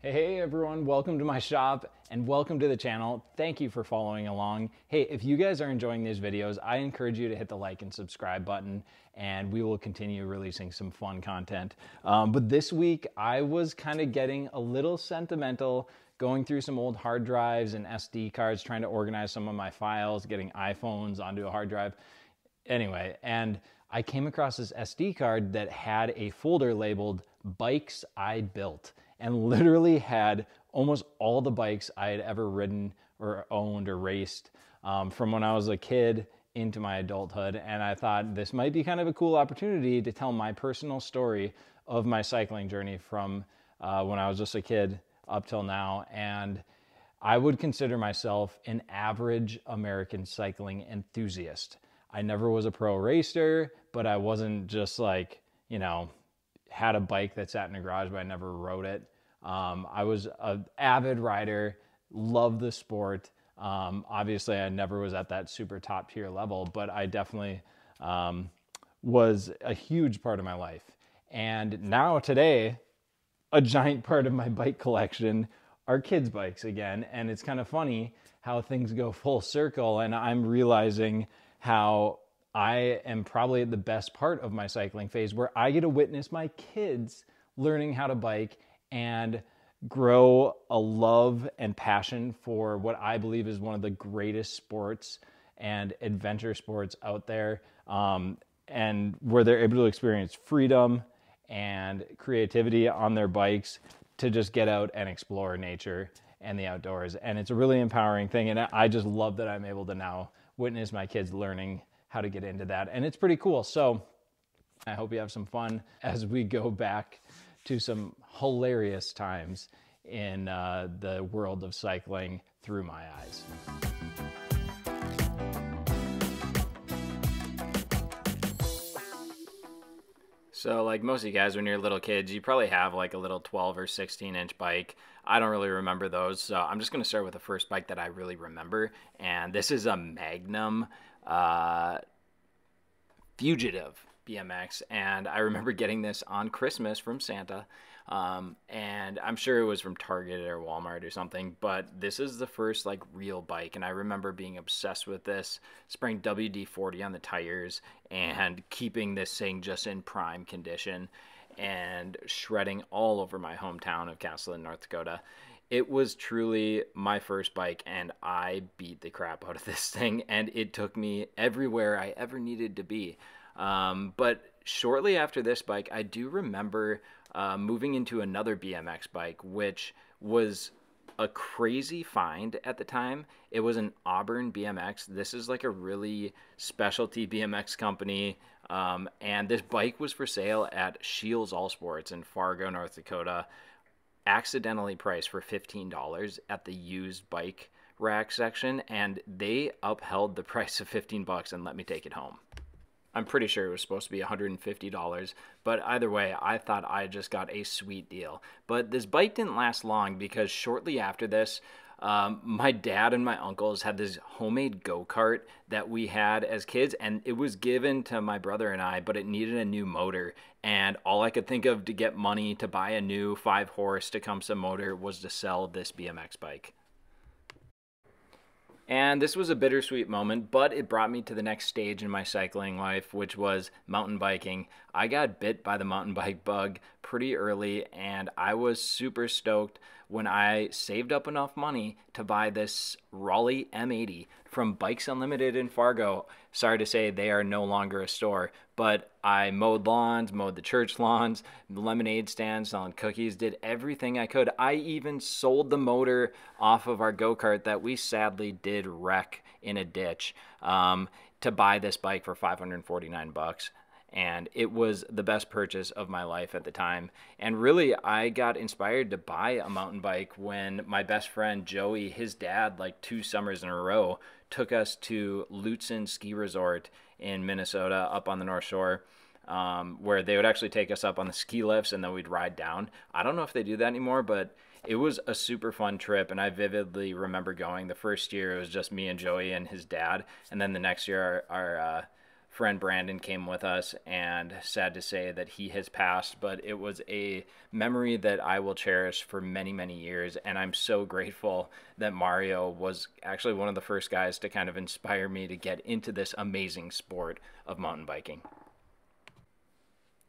Hey everyone, welcome to my shop and welcome to the channel. Thank you for following along. Hey, if you guys are enjoying these videos, I encourage you to hit the like and subscribe button and we will continue releasing some fun content. Um, but this week I was kind of getting a little sentimental going through some old hard drives and SD cards, trying to organize some of my files, getting iPhones onto a hard drive. Anyway, and I came across this SD card that had a folder labeled Bikes I Built and literally had almost all the bikes I had ever ridden or owned or raced um, from when I was a kid into my adulthood. And I thought this might be kind of a cool opportunity to tell my personal story of my cycling journey from uh, when I was just a kid up till now. And I would consider myself an average American cycling enthusiast. I never was a pro racer, but I wasn't just like, you know, had a bike that sat in a garage, but I never rode it. Um, I was an avid rider, loved the sport. Um, obviously, I never was at that super top tier level, but I definitely um, was a huge part of my life. And now, today, a giant part of my bike collection are kids' bikes again. And it's kind of funny how things go full circle. And I'm realizing how I am probably at the best part of my cycling phase where I get to witness my kids learning how to bike and grow a love and passion for what I believe is one of the greatest sports and adventure sports out there, um, and where they're able to experience freedom and creativity on their bikes to just get out and explore nature and the outdoors. And it's a really empowering thing. And I just love that I'm able to now witness my kids learning how to get into that. And it's pretty cool. So I hope you have some fun as we go back to some hilarious times in uh, the world of cycling through my eyes. So, like most of you guys, when you're little kids, you probably have like a little 12 or 16 inch bike. I don't really remember those. So, I'm just going to start with the first bike that I really remember. And this is a Magnum uh, Fugitive. BMX, and I remember getting this on Christmas from Santa. Um, and I'm sure it was from Target or Walmart or something, but this is the first like real bike, and I remember being obsessed with this, spraying WD 40 on the tires and keeping this thing just in prime condition and shredding all over my hometown of Casselton, North Dakota. It was truly my first bike, and I beat the crap out of this thing, and it took me everywhere I ever needed to be. Um, but shortly after this bike, I do remember uh, moving into another BMX bike, which was a crazy find at the time. It was an Auburn BMX. This is like a really specialty BMX company. Um, and this bike was for sale at Scheels All Sports in Fargo, North Dakota, accidentally priced for $15 at the used bike rack section. And they upheld the price of 15 bucks and let me take it home. I'm pretty sure it was supposed to be $150, but either way, I thought I just got a sweet deal. But this bike didn't last long because shortly after this, um, my dad and my uncles had this homemade go kart that we had as kids, and it was given to my brother and I, but it needed a new motor. And all I could think of to get money to buy a new five horse Tecumseh motor was to sell this BMX bike. And this was a bittersweet moment, but it brought me to the next stage in my cycling life, which was mountain biking. I got bit by the mountain bike bug pretty early, and I was super stoked when I saved up enough money to buy this Raleigh M80 from Bikes Unlimited in Fargo. Sorry to say they are no longer a store, but I mowed lawns, mowed the church lawns, lemonade stands, selling cookies, did everything I could. I even sold the motor off of our go kart that we sadly did wreck in a ditch um, to buy this bike for 549 bucks and it was the best purchase of my life at the time. And really, I got inspired to buy a mountain bike when my best friend Joey, his dad, like two summers in a row, took us to Lutsen Ski Resort in Minnesota up on the North Shore. Um, where they would actually take us up on the ski lifts and then we'd ride down. I don't know if they do that anymore, but it was a super fun trip. And I vividly remember going. The first year it was just me and Joey and his dad. And then the next year, our, our uh, friend Brandon came with us, and sad to say that he has passed, but it was a memory that I will cherish for many, many years. And I'm so grateful that Mario was actually one of the first guys to kind of inspire me to get into this amazing sport of mountain biking.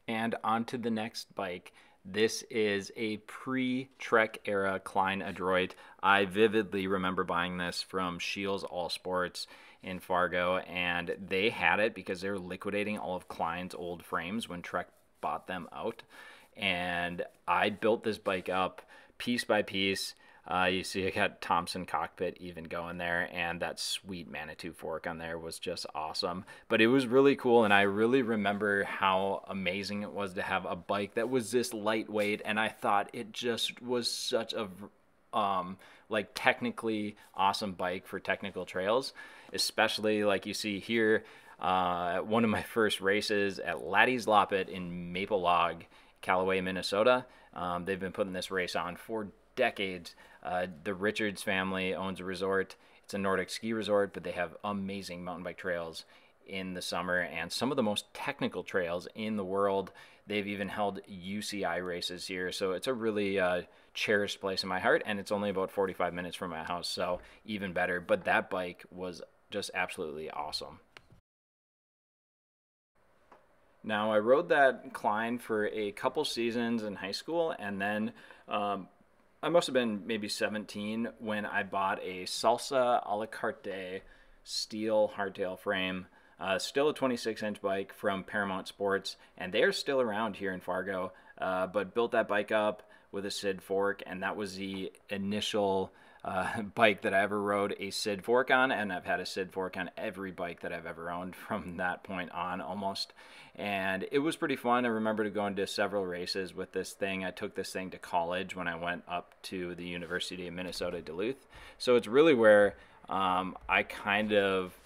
And on to the next bike. This is a pre Trek era Klein Adroit. I vividly remember buying this from Scheels All Sports in Fargo, and they had it because they were liquidating all of Klein's old frames when Trek bought them out. And I built this bike up piece by piece. Uh, you see, I got Thomson cockpit even going there, and that sweet Manitou fork on there was just awesome. But it was really cool, and I really remember how amazing it was to have a bike that was this lightweight, and I thought it just was such a um, like technically awesome bike for technical trails, especially like you see here. Uh, one of my first races at Laddie's Loppet in Maplelag, Callaway, Minnesota. Um, they've been putting this race on for decades. Uh, the Richards family owns a resort. It's a Nordic ski resort, but they have amazing mountain bike trails in the summer and some of the most technical trails in the world. They've even held UCI races here, so it's a really uh, cherished place in my heart, and it's only about 45 minutes from my house, so even better. But that bike was just absolutely awesome. Now, I rode that Klein for a couple seasons in high school, and then um, I must have been maybe 17 when I bought a Salsa Ala Carte steel hardtail frame. Uh, still a 26 inch bike from Paramount Sports, and they're still around here in Fargo. Uh, but built that bike up with a SID fork, and that was the initial uh, bike that I ever rode a SID fork on, and I've had a SID fork on every bike that I've ever owned from that point on almost. And it was pretty fun. I remember to going to several races with this thing. I took this thing to college when I went up to the University of Minnesota Duluth. So it's really where um, I kind of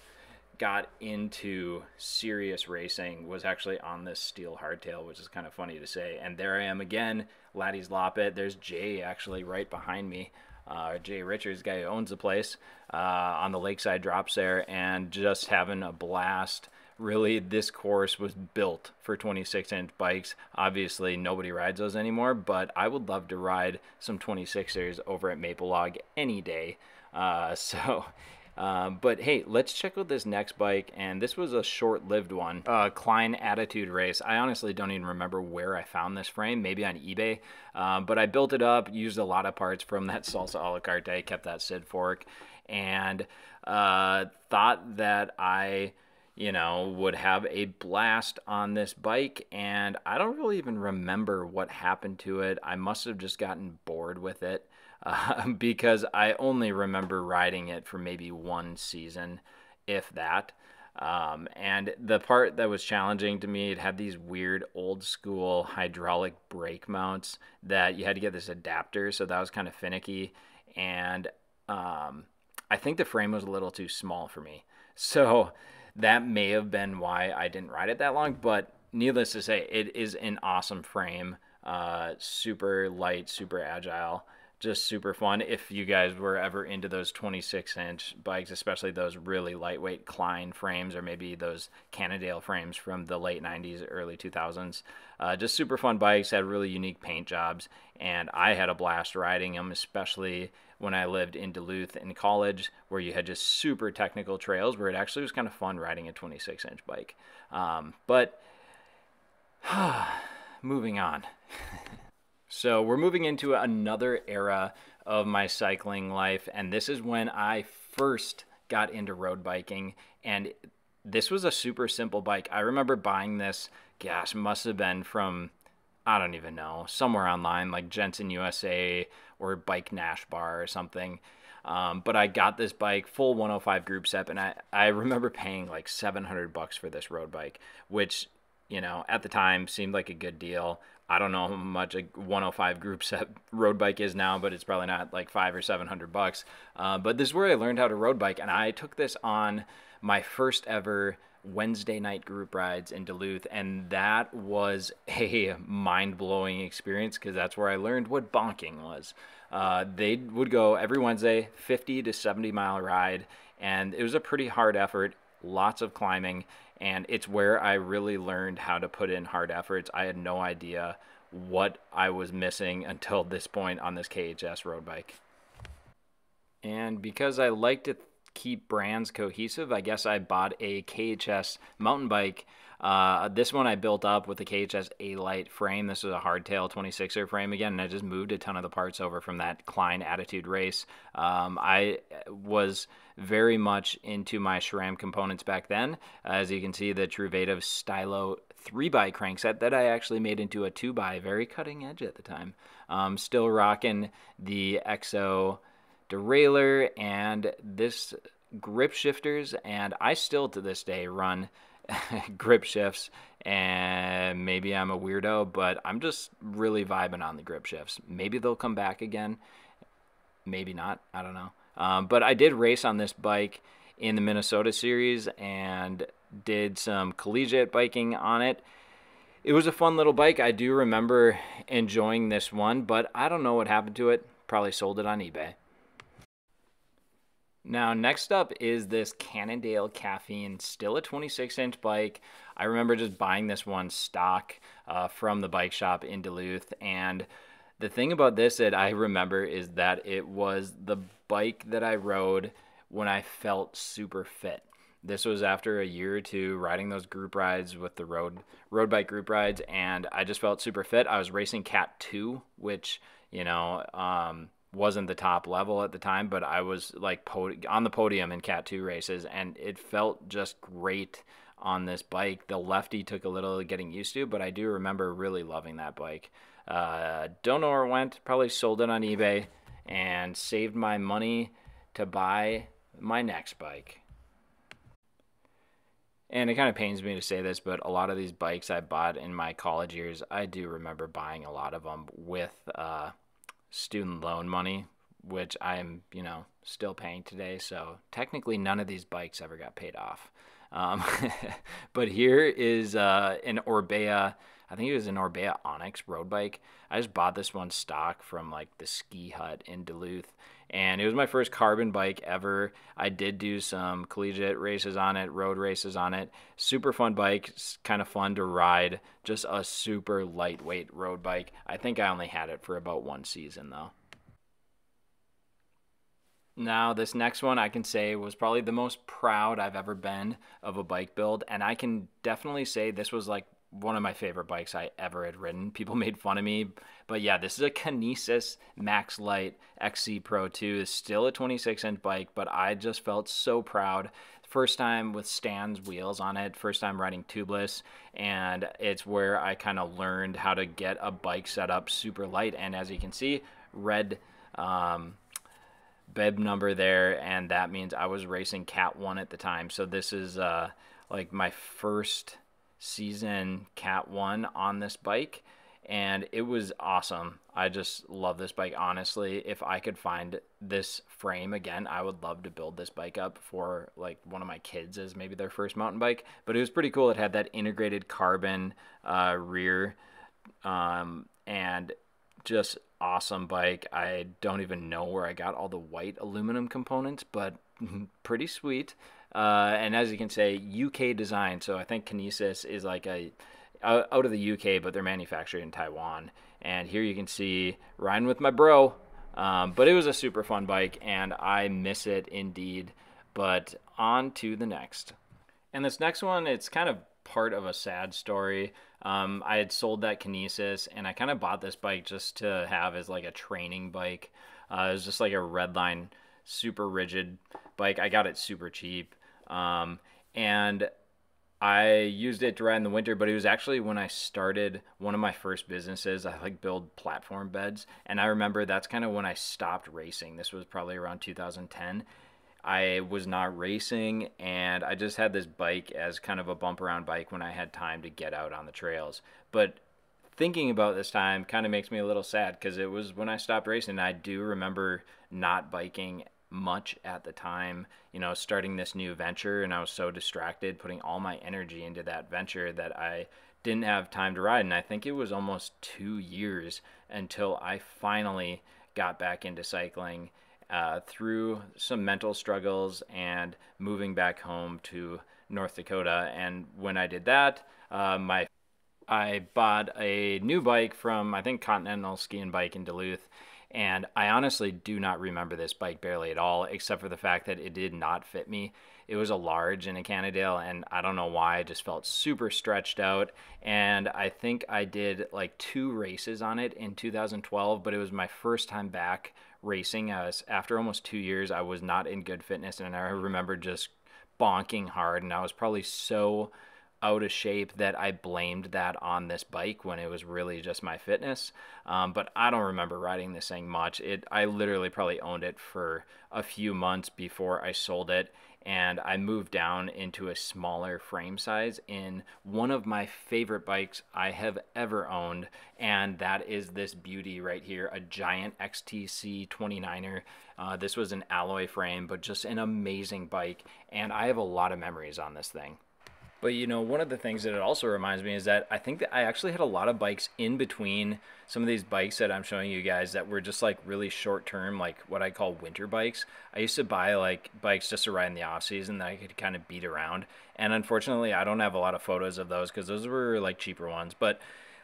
got into serious racing was actually on this steel hardtail, which is kind of funny to say. And there I am again, Laddie's Loppet. There's Jay actually right behind me. Uh, Jay Richards, guy who owns the place, uh, on the lakeside drops there, and just having a blast. Really, this course was built for 26 inch bikes. Obviously, nobody rides those anymore, but I would love to ride some 26ers over at Maplelag any day. Uh, so um, but hey, let's check out this next bike, and this was a short-lived one, uh, Klein Attitude Race. I honestly don't even remember where I found this frame, maybe on eBay, um, but I built it up, used a lot of parts from that Salsa Ala Carte, kept that SID fork, and uh, thought that I you know, would have a blast on this bike. And I don't really even remember what happened to it. I must have just gotten bored with it uh, because I only remember riding it for maybe one season, if that. Um, and the part that was challenging to me, it had these weird old school hydraulic brake mounts that you had to get this adapter, so that was kind of finicky. And um, I think the frame was a little too small for me. So that may have been why I didn't ride it that long. But needless to say, it is an awesome frame, uh, super light, super agile just super fun if you guys were ever into those 26 inch bikes, especially those really lightweight Klein frames or maybe those Cannondale frames from the late 90s, early 2000s. Uh, just super fun bikes, had really unique paint jobs, and I had a blast riding them, especially when I lived in Duluth in college, where you had just super technical trails where it actually was kind of fun riding a 26 inch bike. Um, but moving on. So we're moving into another era of my cycling life, and this is when I first got into road biking. And this was a super simple bike. I remember buying this, gosh, must have been from, I don't even know, somewhere online, like Jenson USA or Bike Nashbar or something. Um, but I got this bike, full 105 group set, and I, I remember paying like 700 bucks for this road bike, which, you know, at the time seemed like a good deal. I don't know how much a 105 group set road bike is now, but it's probably not like five or seven hundred bucks. Uh, but this is where I learned how to road bike, and I took this on my first ever Wednesday night group rides in Duluth, and that was a mind blowing experience because that's where I learned what bonking was. Uh, they would go every Wednesday, 50 to 70 mile ride, and it was a pretty hard effort, lots of climbing, and it's where I really learned how to put in hard efforts. I had no idea what I was missing until this point on this KHS road bike. And because I like to keep brands cohesive, I guess I bought a KHS mountain bike. Uh, this one I built up with the KHS Alite frame. This is a hardtail 26er frame again, and I just moved a ton of the parts over from that Klein Attitude race. Um, I was very much into my SRAM components back then. As you can see, the Truvativ Stylo 3 by crankset that I actually made into a 2 by, very cutting edge at the time. Um, still rocking the X.0 derailleur and this grip shifters, and I still to this day run grip shifts and maybe I'm a weirdo, but I'm just really vibing on the grip shifts. Maybe they'll come back again, maybe not. I don't know. Um, but I did race on this bike in the Minnesota series and did some collegiate biking on it. It was a fun little bike. I do remember enjoying this one, but I don't know what happened to it. Probably sold it on eBay. Now, next up is this Cannondale Caffeine, still a 26 inch bike. I remember just buying this one stock uh, from the bike shop in Duluth, and the thing about this that I remember is that it was the bike that I rode when I felt super fit. This was after a year or two riding those group rides with the road road bike group rides, and I just felt super fit. I was racing Cat Two, which you know um, wasn't the top level at the time, but I was like on the podium in Cat Two races, and it felt just great on this bike. The lefty took a little getting used to, but I do remember really loving that bike. Uh, don't know where it went. Probably sold it on eBay and saved my money to buy my next bike. And it kind of pains me to say this, but a lot of these bikes I bought in my college years, I do remember buying a lot of them with uh, student loan money, which I'm, you know, still paying today. So technically, none of these bikes ever got paid off. Um, but here is uh, an Orbea I think it was an Orbea Onix road bike. I just bought this one stock from like the ski hut in Duluth. And it was my first carbon bike ever. I did do some collegiate races on it, road races on it. Super fun bike, kind of fun to ride. Just a super lightweight road bike. I think I only had it for about one season though. Now, this next one I can say was probably the most proud I've ever been of a bike build. And I can definitely say this was like one of my favorite bikes I ever had ridden. People made fun of me, but yeah, this is a Kinesis Maxlight XC Pro 2. It's still a 26 inch bike, but I just felt so proud. First time with Stan's wheels on it, first time riding tubeless, and it's where I kind of learned how to get a bike set up super light. And as you can see, red um, bib number there, and that means I was racing Cat 1 at the time. So this is uh, like my first season Cat 1 on this bike and it was awesome. I just love this bike honestly. If I could find this frame again, I would love to build this bike up for like one of my kids as maybe their first mountain bike. But it was pretty cool. It had that integrated carbon uh, rear um, and just awesome bike. I don't even know where I got all the white aluminum components, but pretty sweet. Uh, and as you can say, UK design. So I think Kinesis is like a out of the UK, but they're manufactured in Taiwan. And here you can see riding with my bro. Um, but it was a super fun bike, and I miss it indeed. But on to the next. And this next one, it's kind of part of a sad story. Um, I had sold that Kinesis, and I kind of bought this bike just to have as like a training bike. Uh, it was just like a Redline, super rigid bike. I got it super cheap. Um, and I used it to ride in the winter, but it was actually when I started one of my first businesses. I like build platform beds, and I remember that's kind of when I stopped racing. This was probably around 2010. I was not racing, and I just had this bike as kind of a bump around bike when I had time to get out on the trails. But thinking about this time kind of makes me a little sad because it was when I stopped racing. I do remember not biking much at the time, you know, starting this new venture. And I was so distracted putting all my energy into that venture that I didn't have time to ride. And I think it was almost two years until I finally got back into cycling uh, through some mental struggles and moving back home to North Dakota. And when I did that, uh, my I bought a new bike from I think Continental Ski and Bike in Duluth, and I honestly do not remember this bike barely at all, except for the fact that it did not fit me. It was a large in a Cannondale, and I don't know why. I just felt super stretched out. And I think I did like two races on it in 2012, but it was my first time back racing. I was, after almost two years, I was not in good fitness, and I remember just bonking hard, and I was probably so out of shape that I blamed that on this bike when it was really just my fitness. Um, but I don't remember riding this thing much. It I literally probably owned it for a few months before I sold it, and I moved down into a smaller frame size in one of my favorite bikes I have ever owned, and that is this beauty right here, a giant XTC 29er. Uh, this was an alloy frame, but just an amazing bike, and I have a lot of memories on this thing. But you know, one of the things that it also reminds me is that I think that I actually had a lot of bikes in between some of these bikes that I'm showing you guys that were just like really short term, like what I call winter bikes. I used to buy like bikes just to ride in the off season that I could kind of beat around. And unfortunately, I don't have a lot of photos of those because those were like cheaper ones. But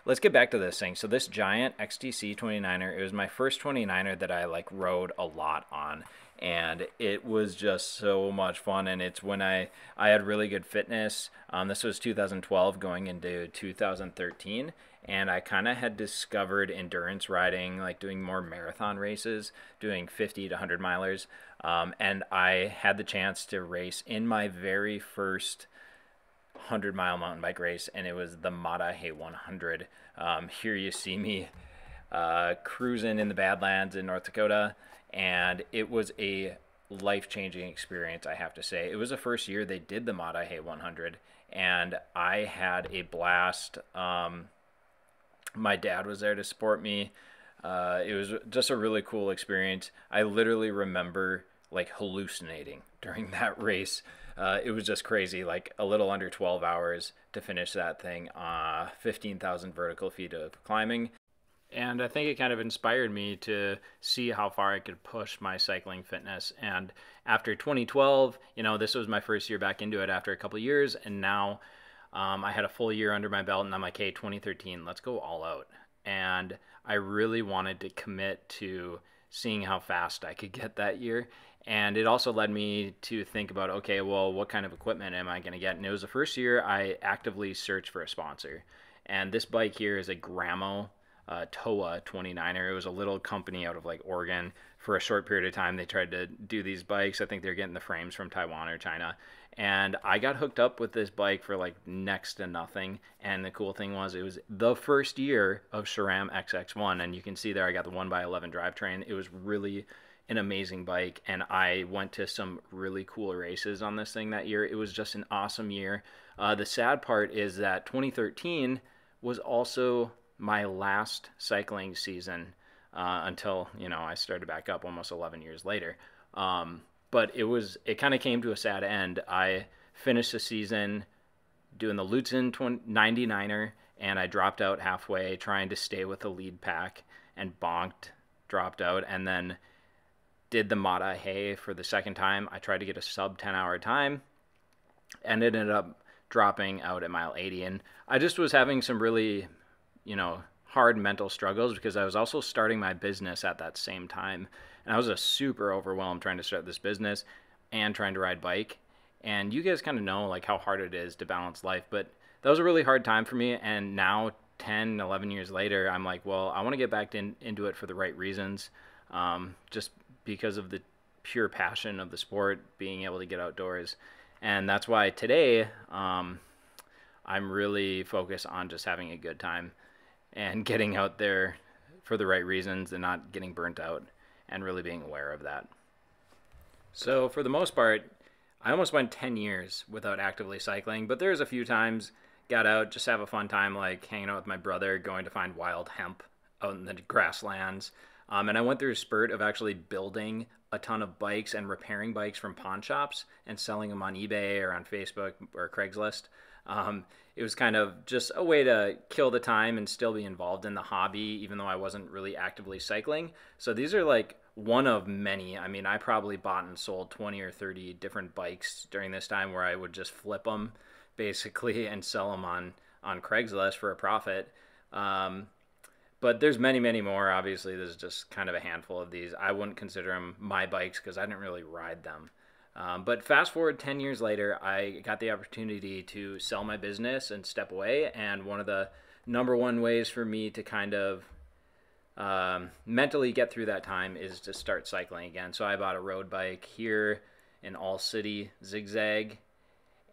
let's get back to this thing. So this giant XTC 29er, it was my first 29er that I like rode a lot on and it was just so much fun and it's when i i had really good fitness. Um, this was 2012 going into 2013 and i kind of had discovered endurance riding like doing more marathon races doing 50 to 100 milers. Um, and i had the chance to race in my very first 100 mile mountain bike race and it was the Maah Daah Hey 100 um, here you see me uh, cruising in the badlands in north dakota and it was a life changing experience, I have to say. It was the first year they did the Maah Daah Hey 100, and I had a blast. Um, my dad was there to support me. Uh, it was just a really cool experience. I literally remember like hallucinating during that race. Uh, it was just crazy, like a little under 12 hours to finish that thing, uh, 15,000 vertical feet of climbing. And I think it kind of inspired me to see how far I could push my cycling fitness. And after 2012, you know, this was my first year back into it after a couple years. And now um, I had a full year under my belt, and I'm like, hey, 2013, let's go all out. And I really wanted to commit to seeing how fast I could get that year. And it also led me to think about, okay, well, what kind of equipment am I going to get? And it was the first year I actively searched for a sponsor. And this bike here is a Gramo uh, Toa 29er. It was a little company out of like Oregon. For a short period of time, they tried to do these bikes. I think they're getting the frames from Taiwan or China. And I got hooked up with this bike for like next to nothing. And the cool thing was, it was the first year of SRAM XX1. And you can see there, I got the 1x11 drivetrain. It was really an amazing bike. And I went to some really cool races on this thing that year. It was just an awesome year. Uh, the sad part is that 2013 was also my last cycling season uh, until you know I started back up almost 11 years later. Um, but it was it kind of came to a sad end. I finished the season doing the Lutsen 99er, and I dropped out halfway trying to stay with the lead pack and bonked, dropped out, and then did the Maah Daah Hey for the second time. I tried to get a sub 10 hour time and it ended up dropping out at mile 80. And I just was having some really you know, hard mental struggles because I was also starting my business at that same time. And I was a super overwhelmed trying to start this business and trying to ride bike. And you guys kind of know like how hard it is to balance life, but that was a really hard time for me and now 10, 11 years later, I'm like, well, I want to get back in, into it for the right reasons. Um, just because of the pure passion of the sport, being able to get outdoors. And that's why today, um, I'm really focused on just having a good time and getting out there for the right reasons and not getting burnt out and really being aware of that. So, for the most part, I almost went 10 years without actively cycling, but there's a few times got out, just have a fun time, like hanging out with my brother, going to find wild hemp out in the grasslands. Um, and I went through a spurt of actually building a ton of bikes and repairing bikes from pawn shops and selling them on eBay or on Facebook or Craigslist. Um, it was kind of just a way to kill the time and still be involved in the hobby, even though I wasn't really actively cycling. So these are like one of many. I mean, I probably bought and sold 20 or 30 different bikes during this time where I would just flip them basically and sell them on, on Craigslist for a profit. Um, but there's many, many more. Obviously, there's just kind of a handful of these. I wouldn't consider them my bikes because I didn't really ride them. Um, but fast forward 10 years later, I got the opportunity to sell my business and step away. And one of the number one ways for me to kind of um, mentally get through that time is to start cycling again. So I bought a road bike here in All City Zigzag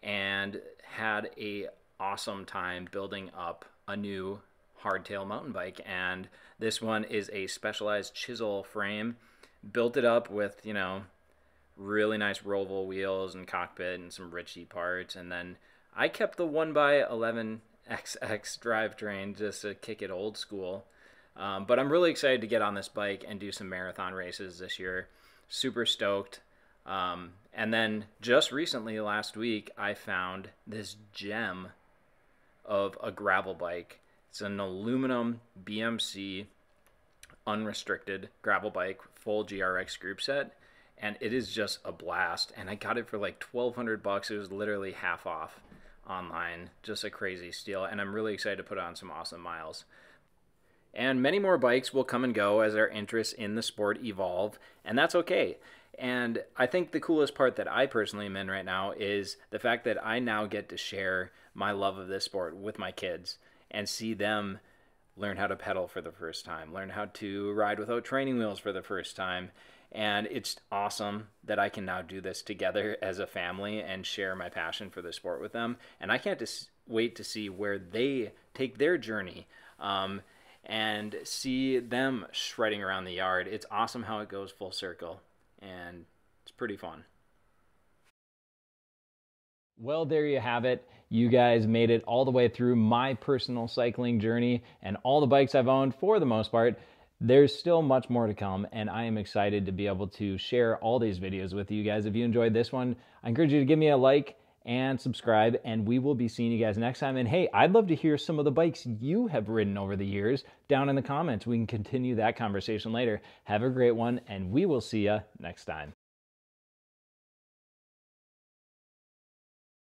and had a awesome time building up a new hardtail mountain bike. And this one is a specialized chisel frame. Built it up with, you know, really nice Roval wheels and cockpit and some Ritchey parts. And then I kept the 1x11XX drivetrain just to kick it old school. Um, but I'm really excited to get on this bike and do some marathon races this year. Super stoked. Um, and then just recently, last week, I found this gem of a gravel bike. It's an aluminum BMC unrestricted gravel bike, full GRX group set and it is just a blast. And I got it for like 1200 bucks. It was literally half off online. Just a crazy steal. And I'm really excited to put on some awesome miles. And many more bikes will come and go as our interests in the sport evolve, and that's okay. And I think the coolest part that I personally am in right now is the fact that I now get to share my love of this sport with my kids and see them learn how to pedal for the first time, learn how to ride without training wheels for the first time, and it's awesome that I can now do this together as a family and share my passion for the sport with them. And I can't just wait to see where they take their journey um, and see them shredding around the yard. It's awesome how it goes full circle, and it's pretty fun. Well, there you have it. You guys made it all the way through my personal cycling journey and all the bikes I've owned for the most part. There's still much more to come, and I am excited to be able to share all these videos with you guys. If you enjoyed this one, I encourage you to give me a like and subscribe, and we will be seeing you guys next time. And hey, I'd love to hear some of the bikes you have ridden over the years down in the comments. We can continue that conversation later. Have a great one, and we will see you next time.